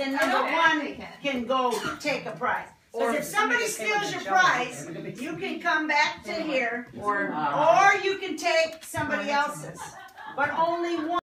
then number one can go take a prize. Because if somebody steals your prize, you can come back to here, or, or you can take somebody else's, but only one.